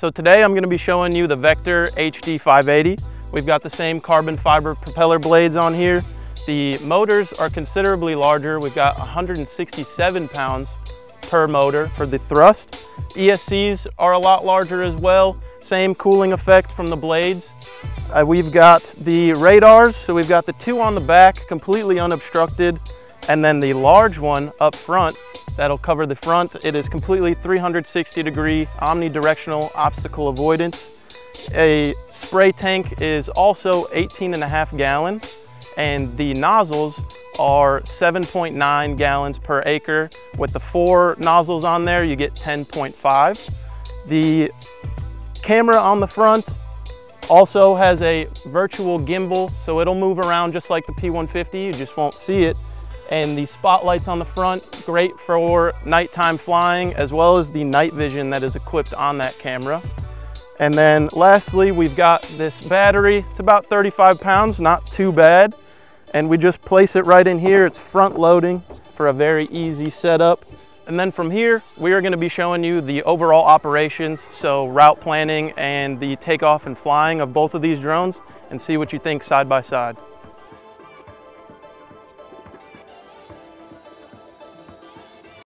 So today I'm gonna to be showing you the Vector HD 580. We've got the same carbon fiber propeller blades on here. The motors are considerably larger. We've got 167 pounds per motor for the thrust. ESCs are a lot larger as well. Same cooling effect from the blades. Uh, we've got the radars, so we've got the two on the back completely unobstructed, and then the large one up front that'll cover the front. It is completely 360 degree omnidirectional obstacle avoidance. A spray tank is also 18 and a half gallons and the nozzles are 7.9 gallons per acre. With the four nozzles on there, you get 10.5. The camera on the front also has a virtual gimbal, so it'll move around just like the P150, you just won't see it. And the spotlights on the front, great for nighttime flying, as well as the night vision that is equipped on that camera. And then lastly, we've got this battery. It's about 35 pounds, not too bad. And we just place it right in here. It's front loading for a very easy setup. And then from here, we are gonna be showing you the overall operations, so route planning and the takeoff and flying of both of these drones and see what you think side by side.